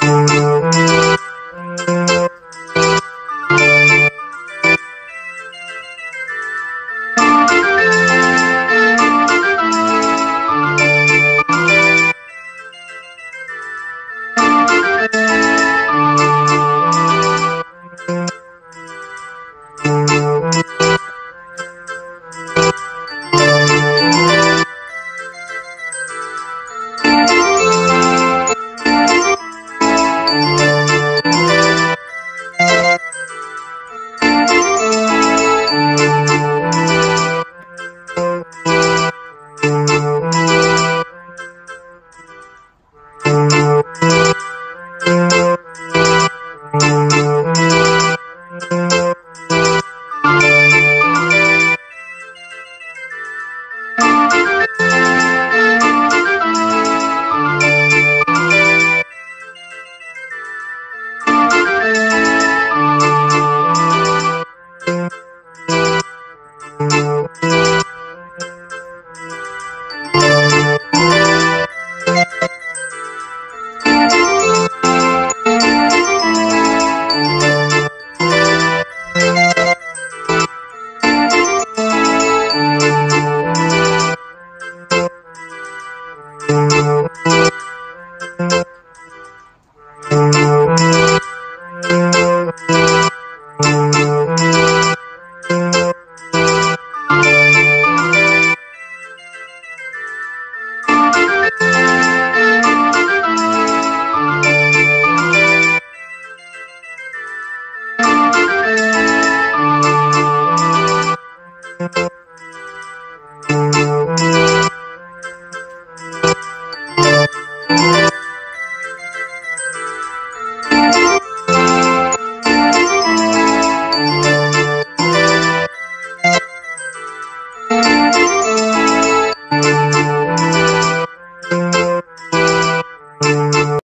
Música Música